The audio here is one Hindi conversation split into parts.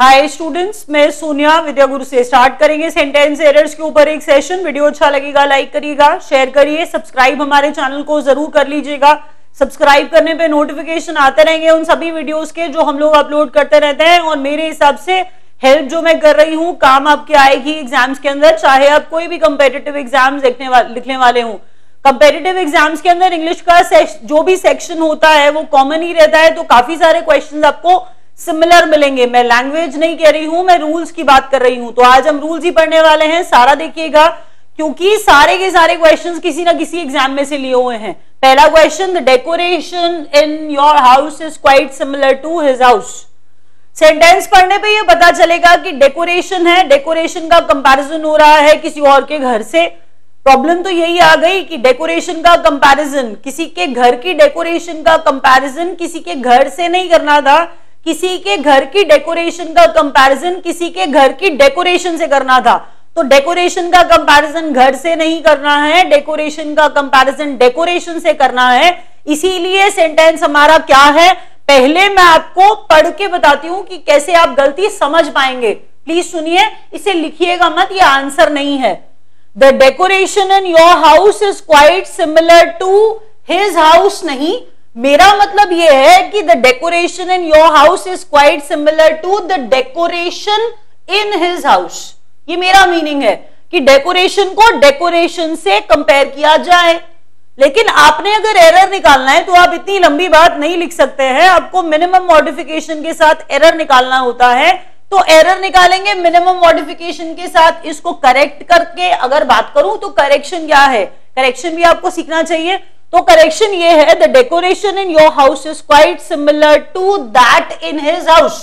हाय स्टूडेंट्स मैं सोनिया विद्या गुरु से स्टार्ट करेंगे सेंटेंस एरर्स के ऊपर एक सेशन वीडियो अच्छा लगेगा लाइक करिएगा शेयर करिए सब्सक्राइब हमारे चैनल को ज़रूर कर लीजिएगा. सब्सक्राइब करने पे नोटिफिकेशन आते रहेंगे उन सभी वीडियोस के जो हम लोग अपलोड करते रहते हैं और मेरे हिसाब से हेल्प जो मैं कर रही हूँ, काम आपके आएगी एग्ज़ाम्स के अंदर. चाहे आप कोई भी कंपेटेटिव एग्ज़ाम लिखने वाले लिखने वाले हूँ. कंपेटेटिव एग्ज़ाम्स के अंदर इंग्लिश का जो भी सेक्शन होता है वो कॉमन ही रहता है तो काफ़ी सारे क्वेश्चन आपको सिमिलर मिलेंगे। मैं लैंग्वेज नहीं कह रही हूँ, मैं रूल्स की बात कर रही हूँ। तो आज हम रूल्स ही पढ़ने वाले हैं। सारा देखिएगा, क्योंकि सारे के सारे क्वेश्चंस किसी ना किसी एग्ज़ाम में से लिए हुए हैं। पहला question the decoration in your house is quite similar to his house sentence पढ़ने पे ये पता चलेगा कि डेकोरेशन है। डेकोरेशन का कंपैरिजन हो रहा है किसी और के घर से। प्रॉब्लम तो यही आ गई कि डेकोरेशन का कंपैरिजन किसी के घर की डेकोरेशन का कंपैरिजन किसी के घर से नहीं करना था। किसी के घर की डेकोरेशन का कंपैरिजन किसी के घर की डेकोरेशन से करना था। तो डेकोरेशन का कंपैरिजन घर से नहीं करना है डेकोरेशन का कंपैरिजन डेकोरेशन से करना है। इसीलिए सेंटेंस हमारा क्या है? पहले मैं आपको पढ़ के बताती हूँ कि कैसे आप गलती समझ पाएँगे। प्लीज़ सुनिए, इसे लिखिएगा मत, ये आंसर नहीं है। The decoration in your house is quite similar to his house नहीं। मेरा मतलब यह है कि the decoration in your house is quite similar to the decoration in his house ये मेरा मीनिंग है कि डेकोरेशन को डेकोरेशन से कंपेयर किया जाए। लेकिन आपने अगर एरर निकालना है तो आप इतनी लंबी बात नहीं लिख सकते हैं। आपको मिनिमम मॉडिफिकेशन के साथ एरर निकालना होता है। तो एरर निकालेंगे मिनिमम मॉडिफिकेशन के साथ। इसको करेक्ट करके अगर बात करूँ तो करेक्शन क्या है? करेक्शन भी आपको सीखना चाहिए। तो करेक्शन ये है the decoration in your house is quite similar to that in his house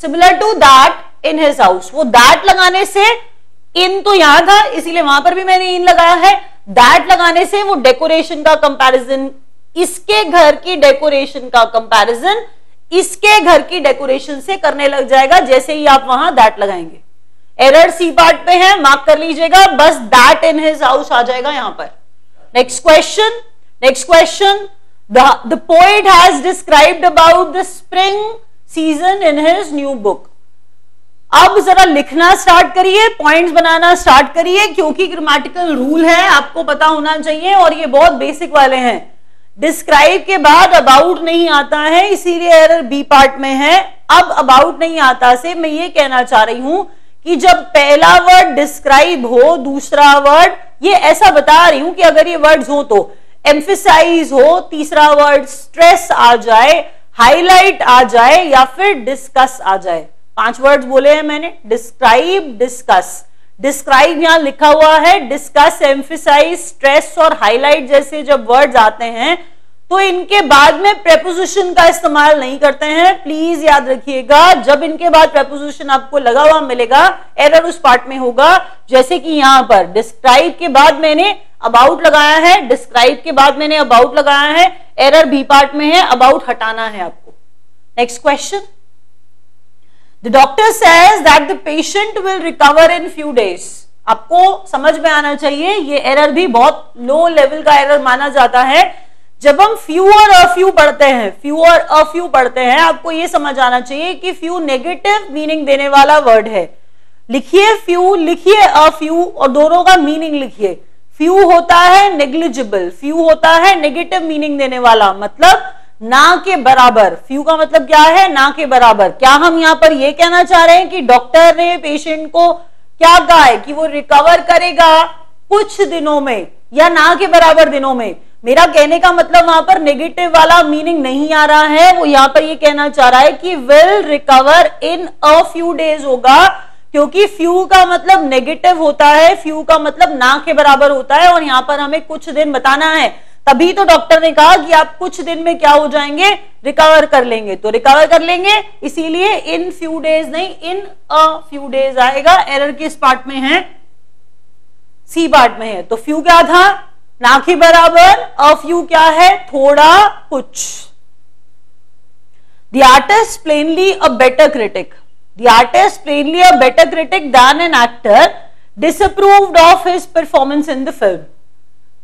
similar to that in his house वो दैट लगाने से इन तो यहाँ था, इसीलिए वहाँ पर भी मैंने इन लगाया है। दैट लगाने से वो डेकोरेशन का कंपैरिजन इसके घर की डेकोरेशन का कंपैरिजन इसके घर की डेकोरेशन से करने लग जाएगा, जैसे ही आप वहाँ दैट लगाएँगे। एरर सी पार्ट पे है मार्क कर लीजिएगा, बस दैट इन हिज हाउस आ जाएगा यहाँ पर। Next question Next question. The, the poet has described about the spring season in his new book. अब जरा लिखना स्टार्ट करिए पॉइंट्स बनाना स्टार्ट करिए क्योंकि ग्रामेटिकल रूल है आपको पता होना चाहिए और ये बहुत बेसिक वाले हैं डिस्क्राइब के बाद अबाउट नहीं आता है इसीलिए एरर बी पार्ट में है अब अबाउट नहीं आता से मैं ये कहना चाह रही हूँ कि जब पहला वर्ड डिस्क्राइब हो दूसरा वर्ड ये ऐसा बता रही हूँ कि अगर ये वर्ड्स हो तो एम्फिसाइज हो, तीसरा वर्ड स्ट्रेस आ जाए हाईलाइट आ जाए, या फिर डिस्कस आ जाए। पाँच वर्ड्स बोले हैं मैंने डिस्क्राइब डिस्कस डिस्क्राइब यहाँ लिखा हुआ है डिस्कस एम्फिसाइज स्ट्रेस और हाईलाइट जैसे जब वर्ड्स आते हैं तो इनके बाद में प्रेपोजिशन का इस्तेमाल नहीं करते हैं। प्लीज़ याद रखिएगा, जब इनके बाद प्रेपोजिशन आपको लगा हुआ मिलेगा एरर उस पार्ट में होगा। जैसे कि यहाँ पर डिस्क्राइब के बाद मैंने अबाउट लगाया है, डिस्क्राइब के बाद मैंने अबाउट लगाया है, एरर बी पार्ट में है, अबाउट हटाना है आपको। Next question the doctor says that the patient will recover in few days आपको समझ में आना चाहिए, ये एरर भी बहुत लो लेवल का एरर माना जाता है। जब हम फ्यू और अफ्यू पढ़ते हैं फ्यू और अफ्यू पढ़ते हैं, आपको ये समझ आना चाहिए कि फ्यू नेगेटिव मीनिंग देने वाला वर्ड है। लिखिए फ्यू लिखिए अफ्यू और दोनों का मीनिंग लिखिए। फ्यू होता है नेग्लिजिबल फ्यू होता है नेगेटिव मीनिंग देने वाला. मतलब ना के बराबर. फ्यू का मतलब क्या है? ना के बराबर. क्या हम यहाँ पर यह कहना चाह रहे हैं कि डॉक्टर ने पेशेंट को क्या कहा है? कि वो रिकवर करेगा कुछ दिनों में या ना के बराबर दिनों में. मेरा कहने का मतलब वहाँ पर नेगेटिव वाला मीनिंग नहीं आ रहा है. वो यहाँ पर ये कहना चाह रहा है कि will recover in a few days होगा. क्योंकि फ्यू का मतलब नेगेटिव होता है, फ्यू का मतलब ना के बराबर होता है और यहाँ पर हमें कुछ दिन बताना है। तभी तो डॉक्टर ने कहा कि आप कुछ दिन में क्या हो जाएँगे? रिकवर कर लेंगे। तो रिकवर कर लेंगे, इसीलिए इन फ्यू डेज़ नहीं, इन, अ फ्यू डेज़ आएगा। एरर किस पार्ट में है? सी पार्ट में है। तो फ्यू क्या था? ना के बराबर, अ, फ्यू क्या है? थोड़ा कुछ। The artist plainly a better critic The artist, plainly a better critic than an actor, disapproved of his performance in the film.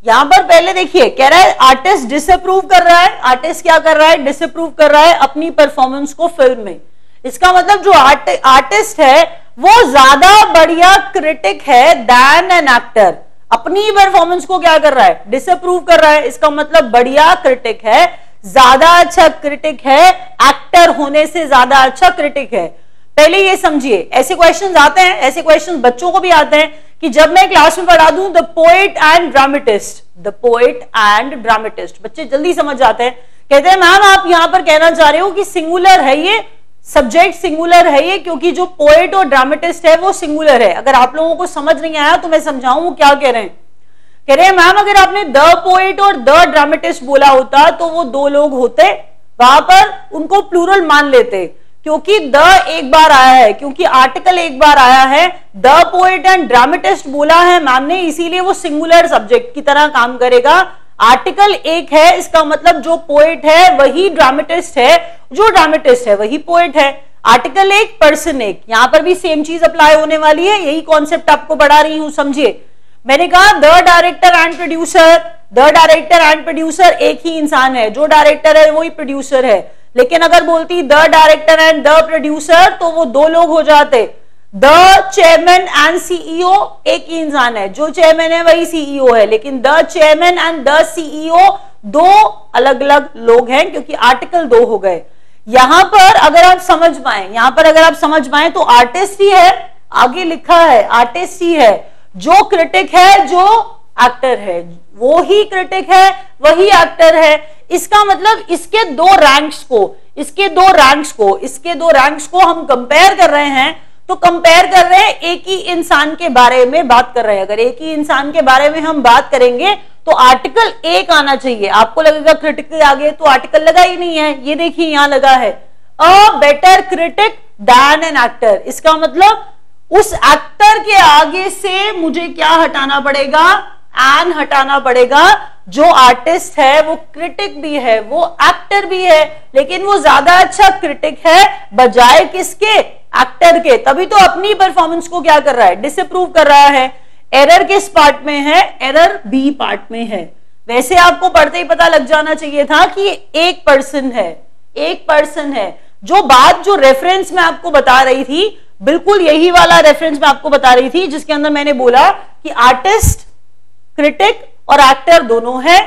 यहाँ पर पहले देखिए कह रहा है आर्टिस्ट डिसअप्रूव कर रहा है आर्टिस्ट क्या कर रहा है? डिसअप्रूव कर रहा है अपनी परफॉर्मेंस को फ़िल्म में। इसका मतलब जो आर्ट, आर्टिस्ट है वो ज़्यादा बढ़िया क्रिटिक है दैन एन एक्टर अपनी परफॉर्मेंस को क्या कर रहा है? डिसअप्रूव कर रहा है। इसका मतलब बढ़िया क्रिटिक है ज़्यादा अच्छा क्रिटिक है एक्टर होने से ज़्यादा अच्छा क्रिटिक है। पहले ये समझिए, ऐसे क्वेश्चन आते हैं, ऐसे क्वेश्चन बच्चों को भी आते हैं कि जब मैं क्लास में पढ़ा दूँ the poet and dramatist the poet and dramatist बच्चे जल्दी समझ जाते हैं। कहते हैं, मैम, आप यहाँ पर कहना चाह रहे हो कि सिंगुलर है ये सब्जेक्ट सिंगुलर है ये, क्योंकि जो पोएट और ड्रामेटिस्ट है वो सिंगुलर है। अगर आप लोगों को समझ नहीं आया तो मैं समझाऊं वो क्या कह रहे हैं? कह रहे हैं, मैम, अगर आपने द पोएट और द ड्रामेटिस्ट बोला होता तो वो दो लोग होते, वहाँ पर उनको प्लूरल मान लेते। क्योंकि द एक बार आया है, क्योंकि आर्टिकल एक बार आया है, द पोएट एंड ड्रामेटिस्ट बोला है मैम ने, इसीलिए वो सिंगुलर सब्जेक्ट की तरह काम करेगा। आर्टिकल एक है, इसका मतलब जो पोएट है, वही ड्रामेटिस्ट है, जो ड्रामेटिस्ट है, वही पोएट है। आर्टिकल एक पर्सन एक, यहाँ पर भी सेम चीज़ अप्लाई होने वाली है, यही कॉन्सेप्ट आपको बढ़ा रही हूँ, समझिए। मैंने कहा the director and producer the director and producer एक ही इंसान है, जो डायरेक्टर है, वही प्रोड्यूसर है। लेकिन अगर बोलती the director and the producer तो वो दो लोग हो जाते। द चेयरमैन एंड सीईओ एक ही इंसान है। जो चेयरमैन है, वही सीईओ है। लेकिन the chairman and the CEO दो अलग अलग लोग हैं, क्योंकि आर्टिकल दो हो गए। यहाँ पर अगर आप समझ पाए, यहाँ पर अगर आप समझ पाए तो आर्टिस्ट ही है, आगे लिखा है आर्टिस्ट ही है। जो क्रिटिक है, जो एक्टर है। वो ही क्रिटिक है, वही एक्टर है। इसका मतलब इसके दो रैंक्स को, इसके दो रैंक्स को, इसके दो रैंक्स को हम कंपेयर कर रहे हैं तो कंपेयर कर रहे हैं एक ही इंसान के बारे में बात कर रहे हैं। अगर एक ही इंसान के बारे में हम बात करेंगे तो आर्टिकल एक आना चाहिए। आपको लगेगा क्रिटिक आगे तो आर्टिकल लगा ही नहीं है। ये देखिए यहाँ लगा है। A better critic than an actor इसका मतलब उस एक्टर के आगे से मुझे क्या हटाना पड़ेगा? एन हटाना पड़ेगा। जो आर्टिस्ट है, वो क्रिटिक भी है, वो एक्टर भी है, लेकिन वो ज़्यादा अच्छा क्रिटिक है, बजाय किसके? एक्टर के। तभी तो अपनी परफॉर्मेंस को क्या कर रहा है? डिसअप्रूव कर रहा है। एरर किस पार्ट में है? एरर बी पार्ट में है। वैसे आपको पढ़ते ही पता लग जाना चाहिए था कि एक पर्सन है। एक पर्सन है। जो बात जो रेफरेंस में आपको बता रही थी, बिल्कुल यही वाला रेफरेंस में आपको बता रही थी, जिसके अंदर मैंने बोला कि आर्टिस्ट क्रिटिक और एक्टर दोनों है।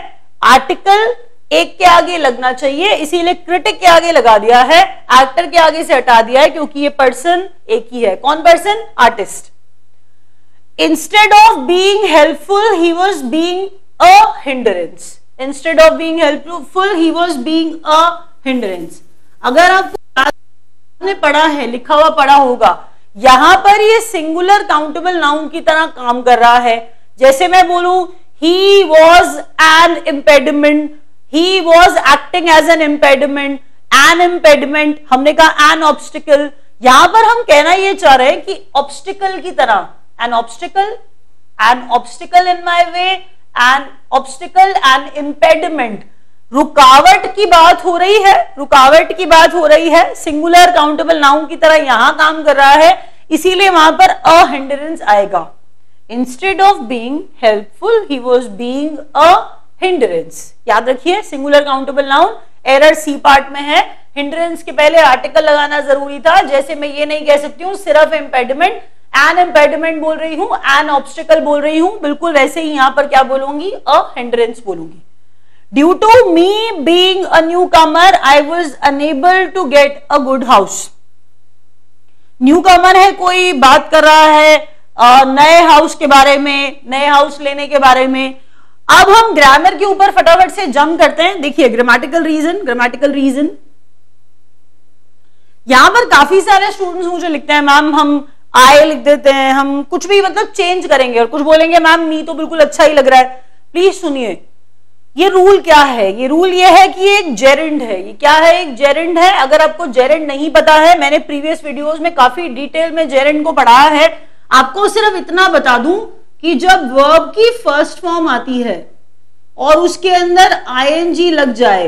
आर्टिकल एक के आगे लगना चाहिए, इसीलिए क्रिटिक के आगे लगा दिया है एक्टर के आगे से हटा दिया है, क्योंकि ये पर्सन एक ही है। कौन person artist instead of being helpful he was being a hindrance instead of being helpful he was being a hindrance अगर आपको ने पढ़ा है, लिखा हुआ पढ़ा होगा, यहाँ पर ये सिंगुलर काउंटेबल नाउन की तरह काम कर रहा है। जैसे मैं बोलूँ he was an impediment he was acting as an impediment an impediment हमने कहा एन ऑब्स्टिकल यहाँ पर हम कहना यह चाह रहे हैं कि ऑब्स्टिकल की तरह an obstacle an obstacle in my way an obstacle an impediment रुकावट की बात हो रही है, रुकावट की बात हो रही है सिंगुलर काउंटेबल नाउन की तरह यहाँ काम कर रहा है, इसीलिए वहाँ पर अ हिंड्रेंस आएगा। Instead of being helpful he was being a याद रखिए singular countable noun error C part में है। हिंड्रेंस के पहले आर्टिकल लगाना ज़रूरी था। जैसे मैं ये नहीं कह सकती हूँ, सिर्फ़ इम्पेडिमेंट एन इम्पेडिमेंट बोल रही हूँ एन ऑब्स्टिकल बोल रही हूँ। बिल्कुल वैसे ही यहाँ पर क्या बोलूँगी? अ हिंड्रेंस बोलूँगी। Due to me being a newcomer I was unable to get a good house newcomer है, कोई बात कर रहा है नए हाउस के बारे में, नए हाउस लेने के बारे में। अब हम ग्रामर के ऊपर फटाफट से जम करते हैं। देखिए ग्रामेटिकल रीजन ग्रामेटिकल रीजन यहाँ पर काफ़ी सारे स्टूडेंट्स मुझे लिखते हैं। मैम हम आए लिख देते हैं। हम कुछ भी मतलब चेंज करेंगे और कुछ बोलेंगे मैम मी तो बिल्कुल अच्छा ही लग रहा है। प्लीज़ सुनिए। ये रूल क्या है? ये रूल ये है कि ये एक जेरेंड है। ये क्या है? एक जेरेंड है। अगर आपको जेरेंड नहीं पता है, मैंने प्रीवियस वीडियोस में काफ़ी डिटेल में जेरेंड को पढ़ाया है। आपको सिर्फ़ इतना बता दूँ कि जब वर्ब की फ़र्स्ट फॉर्म आती है और उसके अंदर आईएनजी लग जाए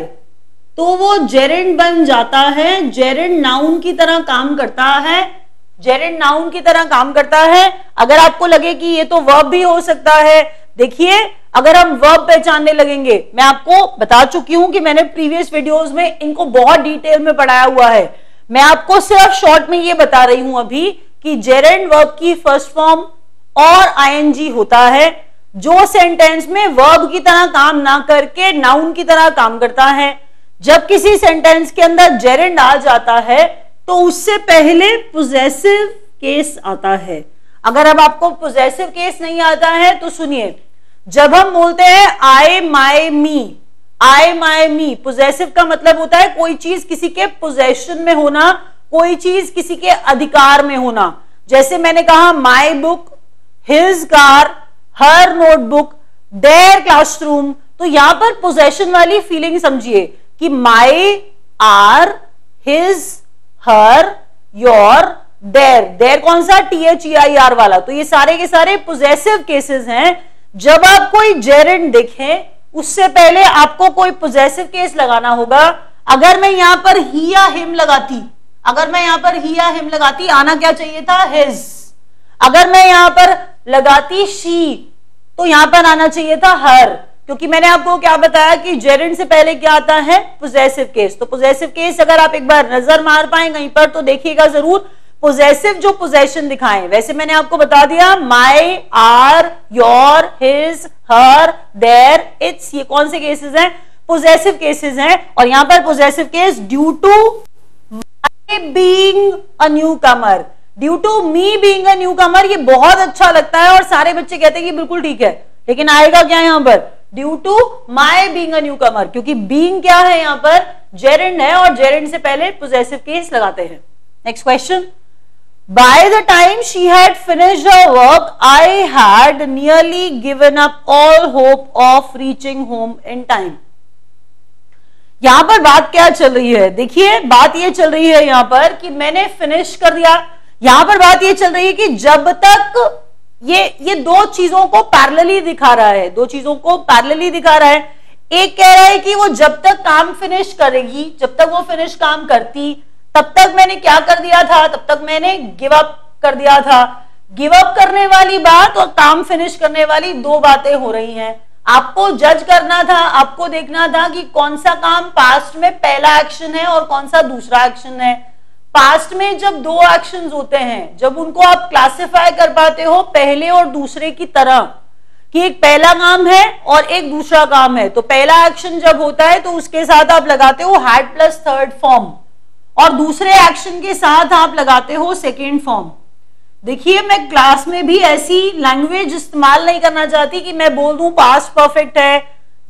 तो वो जेरेंड बन जाता है। जेरेंड नाउन की तरह काम करता है। जेरेंड नाउन की तरह काम करता है। अगर आपको लगे कि ये तो वर्ब भी हो सकता है, देखिए, अगर हम वर्ब पहचानने लगेंगे, मैं आपको बता चुकी हूँ कि मैंने प्रीवियस वीडियोस में इनको बहुत डिटेल में पढ़ाया हुआ है। मैं आपको सिर्फ़ शॉर्ट में ये बता रही हूँ अभी कि जेरेंड वर्ब की फ़र्स्ट फॉर्म और आईएनजी होता है, जो सेंटेंस में वर्ब की तरह काम ना करके नाउन की तरह काम करता है। जब किसी सेंटेंस के अंदर जेरेंड आ जाता है तो उससे पहले पोजेसिव केस आता है। अगर अब आपको पोजेसिव केस नहीं आता है तो सुनिए। जब हम बोलते हैं आई माई मी आई माई मी पोजेसिव का मतलब होता है कोई चीज़ किसी के पोजेशन में होना कोई चीज़ किसी के अधिकार में होना जैसे मैंने कहा my book his car her notebook their classroom तो यहाँ पर पोजेशन वाली फीलिंग समझिए कि my or his her your their their कौन सा? T H E I R वाला। तो ये सारे के सारे पोजेसिव केसेस हैं। जब आप कोई जेरेंट देखें, उससे पहले आपको कोई पोजेसिव केस लगाना होगा। अगर मैं यहाँ पर ही या हिम लगाती अगर मैं यहाँ पर ही या हिम लगाती, आना क्या चाहिए था? हिज। अगर मैं यहाँ पर लगाती शी तो यहाँ पर आना चाहिए था हर। क्योंकि मैंने आपको क्या बताया कि जेरेंट से पहले क्या आता है? पोजेसिव केस तो पोजेसिव केस अगर आप एक बार नज़र मार पाए कहीं पर तो देखिएगा ज़रूर पोजेसिव जो पोजेशन दिखाएँ। वैसे मैंने आपको बता दिया my or your his her their it's ये कौन से केसेस हैं? पोजेसिव केसेस हैं। और यहाँ पर possessive case due to being a newcomer due to me being a newcomer ये बहुत अच्छा लगता है और सारे बच्चे कहते हैं कि बिल्कुल ठीक है। लेकिन आएगा क्या यहाँ पर? Due to my being newcomer क्योंकि बींग क्या है यहाँ पर? जेरेंड है और जेरेंड से पहले पोजेसिव केस लगाते हैं। Next question by the time she had finish work I had nearly given up all hope of reaching home in time यहाँ पर बात क्या चल रही है? देखिए, बात यह चल रही है यहाँ पर कि मैंने फिनिश कर दिया। यहाँ पर बात यह चल रही है कि जब तक ये ये दो चीज़ों को पैरेलली दिखा रहा है, दो चीज़ों को पैरेलली दिखा रहा है। एक कह रहा है कि वो जब तक काम फिनिश करेगी, जब तक वो फिनिश काम करती, तब तक मैंने क्या कर दिया था? तब तक मैंने गिव अप कर दिया था। गिव अप करने वाली बात और काम फिनिश करने वाली दो बातें हो रही हैं। आपको जज करना था, आपको देखना था कि कौन सा काम पास्ट में पहला एक्शन है और कौन सा दूसरा एक्शन है। पास्ट में जब दो एक्शन होते हैं, जब उनको आप क्लासिफाई कर पाते हो पहले और दूसरे की तरह कि एक पहला काम है और एक दूसरा काम है तो पहला एक्शन जब होता है तो उसके साथ आप लगाते हो हैड प्लस थर्ड फॉर्म और दूसरे एक्शन के साथ आप लगाते हो सेकेंड फॉर्म देखिए, मैं क्लास में भी ऐसी लैंग्वेज इस्तेमाल नहीं करना चाहती कि मैं बोल दूँ पास्ट परफेक्ट है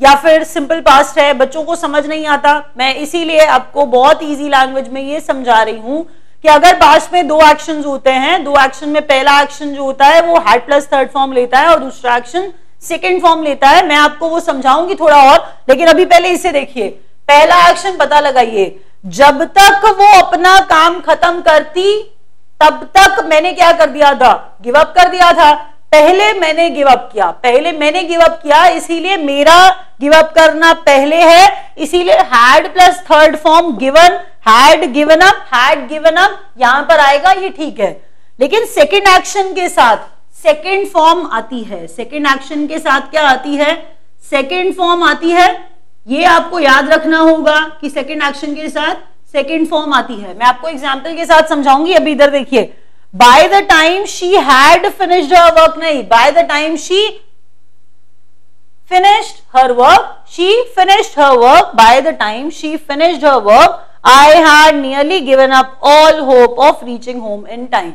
या फिर सिंपल पास्ट है बच्चों को समझ नहीं आता। मैं इसीलिए आपको बहुत इजी लैंग्वेज में ये समझा रही हूँ कि अगर पास्ट में दो एक्शन होते हैं, दो एक्शन में पहला एक्शन जो होता है, वो हार्ड प्लस थर्ड फॉर्म लेता है और दूसरा एक्शन सेकेंड फॉर्म लेता है। मैं आपको वो समझाऊँगी थोड़ा और, लेकिन अभी पहले इसे देखिए। पहला एक्शन पता लगाइए। जब तक वो अपना काम खत्म करती तब तक मैंने क्या कर दिया था? गिव अप कर दिया था। पहले मैंने गिव अप किया। पहले मैंने गिव अप किया, इसीलिए मेरा गिव अप करना पहले है। इसीलिए had plus third form given had given up had given up यहाँ पर आएगा, ये ठीक है। लेकिन सेकेंड एक्शन के साथ सेकेंड फॉर्म आती है। सेकेंड एक्शन के साथ क्या आती है? सेकेंड फॉर्म आती है। ये आपको याद रखना होगा कि सेकेंड एक्शन के साथ सेकेंड फॉर्म आती है। मैं आपको एग्ज़ाम्पल के साथ समझाऊँगी, अभी इधर देखिए। By the time she had finished her work नहीं by the time she finished her work she finished her work by the time she finished her work I had nearly given up all hope of reaching home in time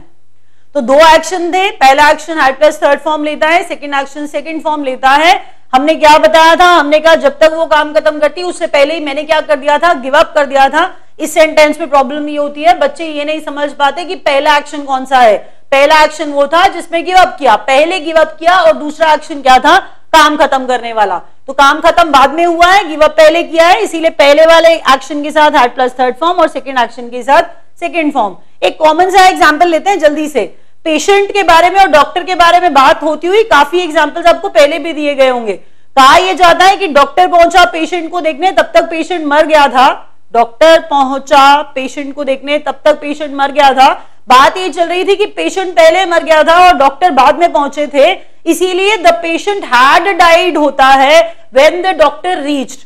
तो दो एक्शन दे, पहला action had plus third form लेता है सेकेंड एक्शन सेकेंड फॉर्म लेता है हमने क्या बताया था? हमने कहा, जब तक वो काम खत्म करती, उससे पहले ही मैंने क्या कर दिया था? गिव अप कर दिया था। इस सेंटेंस में प्रॉब्लम ये होती है, बच्चे ये नहीं समझ पाते कि पहला एक्शन कौन सा है। पहला एक्शन वो था जिसमें गिव अप किया। पहले गिव अप किया और दूसरा एक्शन क्या था? काम खत्म करने वाला। तो काम खत्म बाद में हुआ है गिव अप पहले किया है, इसीलिए पहले वाले एक्शन के साथ हेड प्लस थर्ड फॉर्म और सेकेंड एक्शन के साथ सेकेंड फॉर्म एक कॉमन सा एग्ज़ाम्पल लेते हैं जल्दी से। पेशेंट के बारे में और डॉक्टर के बारे में बात होती हुई काफ़ी एग्जाम्पल्स आपको पहले भी दिए गए होंगे। कहा यह जाता है कि डॉक्टर पहुँचा पेशेंट को देखने, तब तक पेशेंट मर गया था। डॉक्टर पहुँचा पेशेंट को देखने, तब तक पेशेंट मर गया था। बात ये चल रही थी कि पेशेंट पहले मर गया था और डॉक्टर बाद में पहुँचे थे। इसीलिए द पेशेंट हैड डाइड होता है व्हेन द डॉक्टर रीच्ड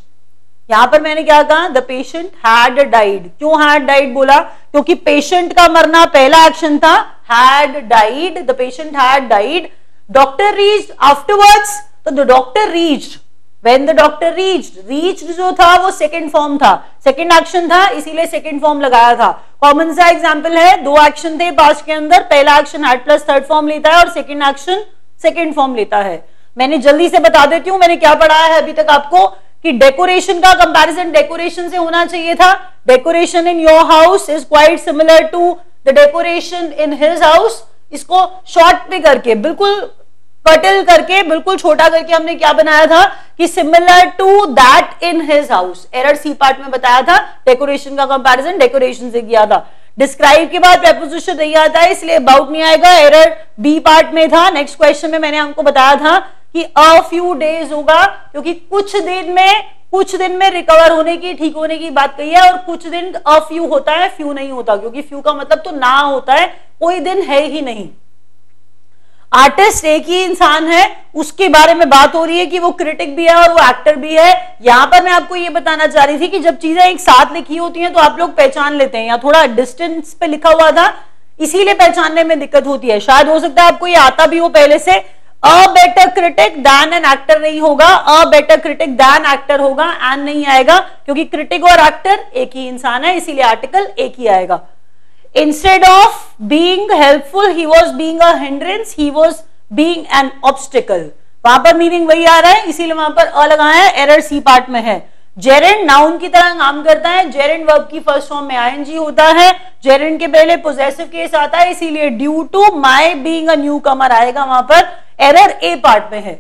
यहाँ पर मैंने क्या कहा? द पेशेंट हैड डाइड क्यों हैड डाइड बोला? क्योंकि पेशेंट का मरना पहला एक्शन था। Had died the patient had died doctor reach afterwards तो the doctor reached when the doctor reached reached जो था, वो सेकेंड फॉर्म था. सेकेंड एक्शन था, इसीलिए सेकेंड फॉर्म लगाया था. कॉमन सा एग्ज़ाम्पल है, दो एक्शन थे पास के अंदर, पहला action had plus third form लेता है और सेकेंड एक्शन सेकेंड फॉर्म लेता है. मैंने जल्दी से बता देती हूँ, मैंने क्या पढ़ाया है अभी तक आपको, कि डेकोरेशन का कंपैरिजन डेकोरेशन से होना चाहिए था. Decoration in your house is quite similar to the decoration in his house इसको शॉर्ट पे करके, बिल्कुल कटल करके, बिल्कुल छोटा करके हमने क्या बनाया था कि similar to that in his house error C part में बताया था डेकोरेशन का कंपैरिजन डेकोरेशन से किया था. डिस्क्राइब के बाद प्रेपोजिशन नहीं आता है इसलिए अबाउट नहीं आएगा एरर बी पार्ट में था. नेक्स्ट क्वेश्चन में मैंने हमको बताया था कि अ फ्यू डेज़ होगा, क्योंकि कुछ दिन में कुछ दिन में रिकवर होने की, ठीक होने की बात कही है और कुछ दिन अ फ्यू होता है फ्यू नहीं होता, क्योंकि फ्यू का मतलब तो ना होता है, कोई दिन है ही नहीं। आर्टिस्ट एक ही इंसान है, उसके बारे में बात हो रही है कि वो क्रिटिक भी है और वो एक्टर भी है। यहाँ पर मैं आपको ये बताना चाह रही थी कि जब चीज़ें एक साथ लिखी होती हैं तो आप लोग पहचान लेते हैं, या थोड़ा डिस्टेंस पे लिखा हुआ था, इसीलिए पहचानने में दिक्कत होती है। शायद हो सकता है आपको ये आता भी हो पहले से a better critic than an actor नहीं होगा। A better critic than actor होगा। एन नहीं आएगा, क्योंकि क्रिटिक और एक्टर एक ही इंसान है, इसीलिए आर्टिकल एक ही आएगा। Of being helpful, he was being a hindrance, he was being an obstacle वहाँ पर मीनिंग वही आ रहा है, इसीलिए वहाँ पर अ लगाया है एरर सी पार्ट में है। जेरेंड नाउन की तरह काम करता है जेरेंड वर्ब की फ़र्स्ट फॉर्म में आईएनजी होता है जेरेंड के पहले पोजेसिव केस आता है, इसीलिए due to my being a newcomer आएगा वहाँ पर। एरर ए पार्ट में है।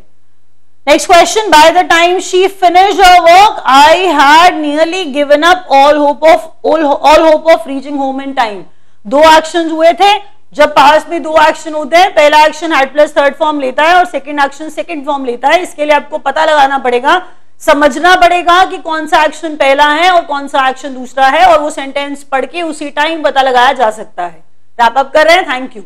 Next question by the time she finish her work I had nearly given up all hope of all hope of reaching home in time दो एक्शन हुए थे। जब पास में दो एक्शन होते हैं, पहला action had plus third form लेता है और सेकंड एक्शन सेकंड फॉर्म लेता है। इसके लिए आपको पता लगाना पड़ेगा, समझना पड़ेगा कि कौन सा एक्शन पहला है और कौन सा एक्शन दूसरा है और वो सेंटेंस पढ़ के उसी टाइम पता लगाया जा सकता है। रैप अप कर रहे हैं। Thank you